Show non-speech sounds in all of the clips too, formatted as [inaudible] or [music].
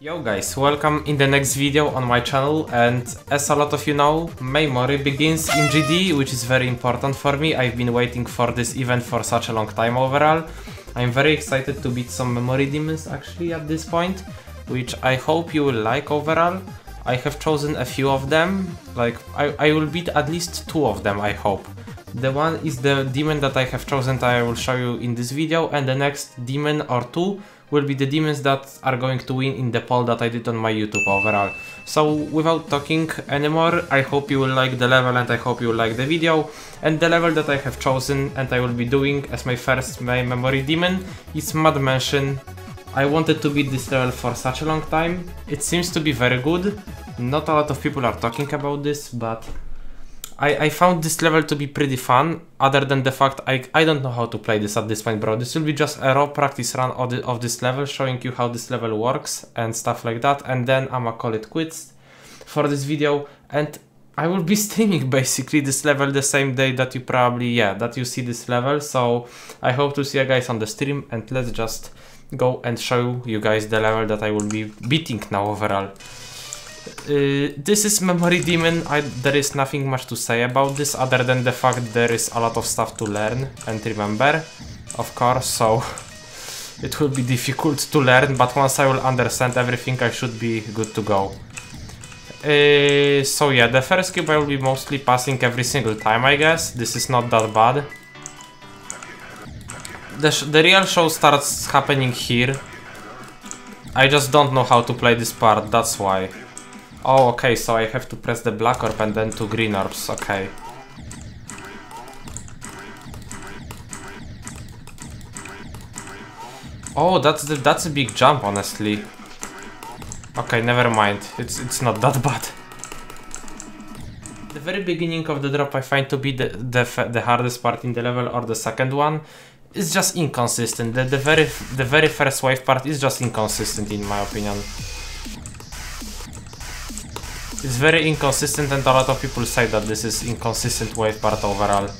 Yo guys, welcome in the next video on my channel and as a lot of you know, Maymory begins in GD which is very important for me. I've been waiting for this event for such a long time overall. I'm very excited to beat some Memory Demons actually at this point, which I hope you will like overall. I have chosen a few of them, like I, I will beat at least two of them I hope. The one is the demon that I have chosen I will show you in this video and the next demon or two will be the demons that are going to win in the poll that I did on my YouTube overall. So without talking anymore, I hope you will like the level and I hope you will like the video. And the level that I have chosen and I will be doing as my first my memory demon is Mad Mansion. I wanted to beat this level for such a long time. It seems to be very good. Not a lot of people are talking about this, but I, I found this level to be pretty fun, other than the fact I, I don't know how to play this at this point, bro. This will be just a raw practice run of, the, of this level, showing you how this level works and stuff like that, and then I'ma call it quits for this video, and I will be [laughs] streaming basically this level the same day that you probably, yeah, that you see this level, so I hope to see you guys on the stream, and let's just go and show you guys the level that I will be beating now overall. Uh, this is Memory Demon, I, there is nothing much to say about this other than the fact there is a lot of stuff to learn and remember, of course, so [laughs] it will be difficult to learn, but once I will understand everything I should be good to go. Uh, so yeah, the first cube I will be mostly passing every single time I guess, this is not that bad. The, the real show starts happening here. I just don't know how to play this part, that's why. Oh, okay, so I have to press the black orb and then two green orbs, okay. Oh, that's the, that's a big jump, honestly. Okay, never mind. It's it's not that [laughs] bad. The very beginning of the drop I find to be the, the, the hardest part in the level or the second one is just inconsistent. The, the very the very first wave part is just inconsistent in my opinion. It's very inconsistent and a lot of people say that this is inconsistent wave part overall.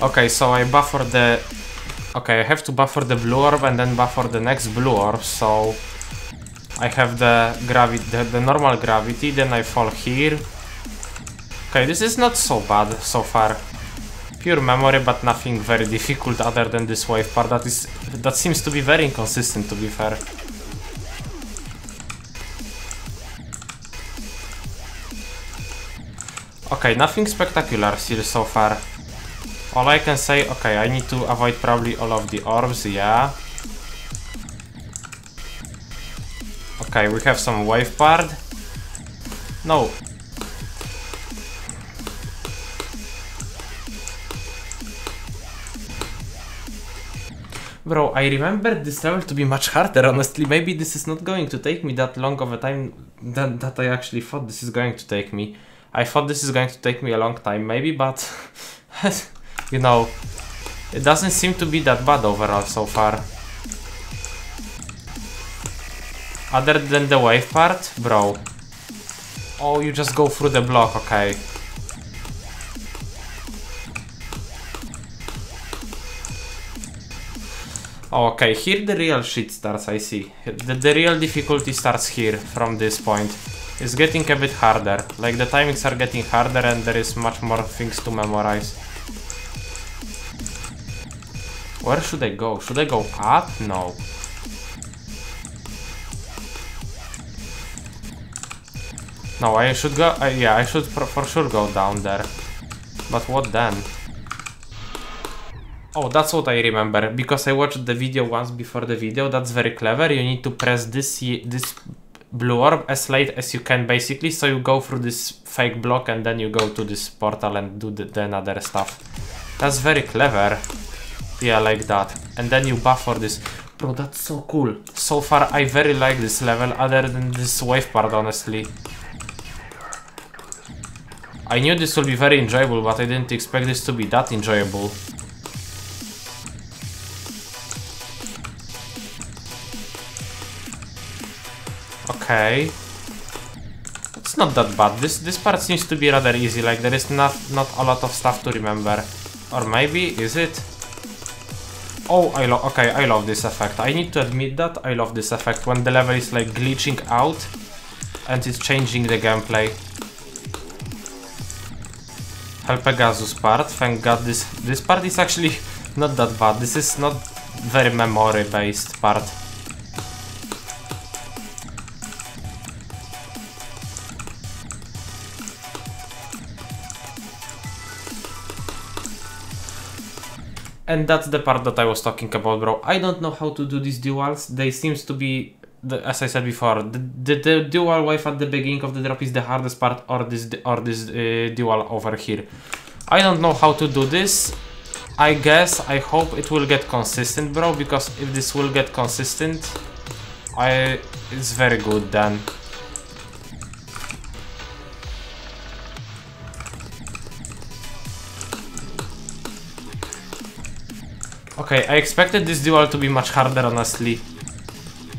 Okay, so I buffer the... Okay, I have to buffer the blue orb and then buffer the next blue orb, so... I have the gravity, the, the normal gravity, then I fall here. Okay, this is not so bad so far. Pure memory, but nothing very difficult other than this wave part that is... That seems to be very inconsistent to be fair. Okay, nothing spectacular still so far. All I can say, okay, I need to avoid probably all of the orbs, yeah. Okay, we have some wave part. No. Bro, I remember this level to be much harder, honestly. Maybe this is not going to take me that long of a time than that I actually thought this is going to take me. I thought this is going to take me a long time maybe, but [laughs] you know, it doesn't seem to be that bad overall so far. Other than the wave part, bro. Oh, you just go through the block, okay. Oh, okay, here the real shit starts, I see. The, the real difficulty starts here, from this point. It's getting a bit harder. Like the timings are getting harder and there is much more things to memorize. Where should I go? Should I go up? No. No, I should go... Uh, yeah, I should for, for sure go down there. But what then? Oh, that's what I remember. Because I watched the video once before the video. That's very clever. You need to press this this blue orb as late as you can basically. So you go through this fake block and then you go to this portal and do the, the another stuff. That's very clever. Yeah like that. And then you buffer this. Bro that's so cool. So far I very like this level other than this wave part honestly. I knew this will be very enjoyable but I didn't expect this to be that enjoyable Okay. It's not that bad. This this part seems to be rather easy, like there is not not a lot of stuff to remember. Or maybe, is it? Oh, I love, okay, I love this effect. I need to admit that I love this effect when the level is like glitching out and it's changing the gameplay. Hell Pegasus part, thank god this, this part is actually [laughs] not that bad. This is not very memory based part. And that's the part that I was talking about, bro. I don't know how to do these duals. They seems to be, the, as I said before, the, the, the dual wave at the beginning of the drop is the hardest part, or this or this uh, dual over here. I don't know how to do this. I guess, I hope it will get consistent, bro, because if this will get consistent, I it's very good then. Okay, I expected this dual to be much harder, honestly.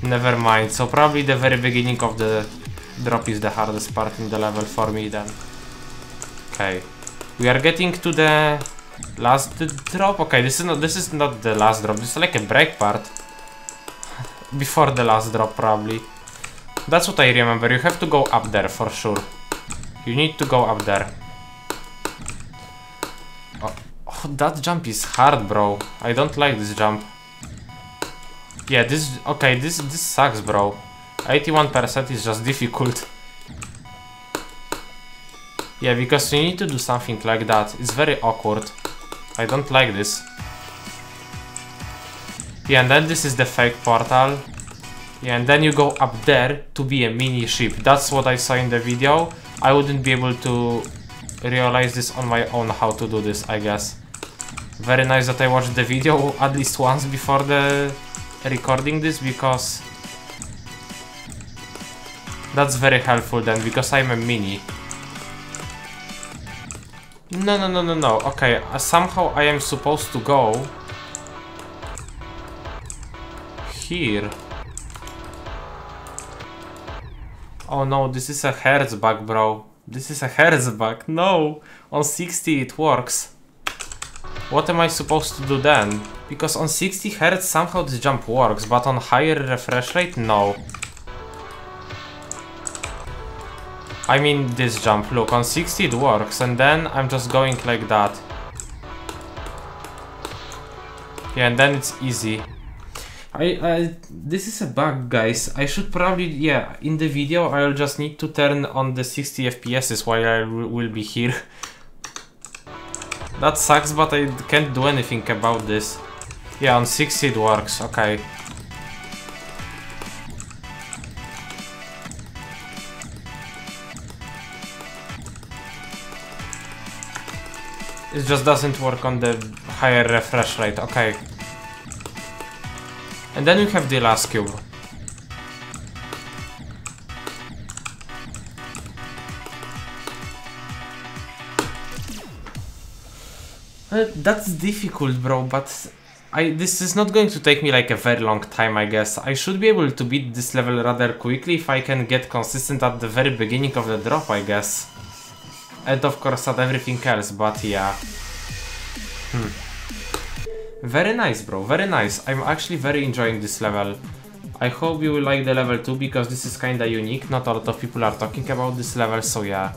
Never mind, so probably the very beginning of the drop is the hardest part in the level for me then. Okay. We are getting to the last drop. Okay, this is not this is not the last drop, this is like a break part. [laughs] Before the last drop probably. That's what I remember. You have to go up there for sure. You need to go up there. Oh, that jump is hard, bro. I don't like this jump. Yeah, this... Okay, this, this sucks, bro. 81% is just [laughs] difficult. Yeah, because you need to do something like that. It's very awkward. I don't like this. Yeah, and then this is the fake portal. Yeah, and then you go up there to be a mini ship. That's what I saw in the video. I wouldn't be able to realize this on my own how to do this, I guess. Very nice that I watched the video at least once before the recording this because that's very helpful then because I'm a mini. No, no, no, no, no. Okay, uh, somehow I am supposed to go here. Oh no, this is a Hertz bug, bro. This is a Hertz bug. No! On 60 it works. What am I supposed to do then? Because on 60 Hz somehow this jump works, but on higher refresh rate, no. I mean this jump, look, on 60 it works, and then I'm just going like that. Yeah, and then it's easy. I, I, this is a bug, guys. I should probably, yeah, in the video I'll just need to turn on the 60 FPS while I will be here. [laughs] That sucks, but I can't do anything about this. Yeah, on 6 it works, okay. It just doesn't work on the higher refresh rate, okay. And then we have the last cube. Uh, that's difficult, bro, but I this is not going to take me like a very long time, I guess. I should be able to beat this level rather quickly if I can get consistent at the very beginning of the drop, I guess. And of course at everything else, but yeah. Hmm. Very nice, bro, very nice. I'm actually very enjoying this level. I hope you will like the level too, because this is kinda unique. Not a lot of people are talking about this level, so yeah.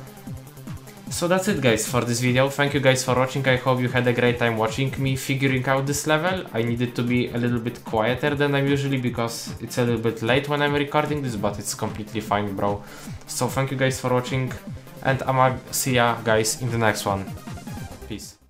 So that's it guys for this video, thank you guys for watching, I hope you had a great time watching me figuring out this level. I needed to be a little bit quieter than I'm usually because it's a little bit late when I'm recording this, but it's completely fine bro. So thank you guys for watching and I'ma see ya guys in the next one. Peace.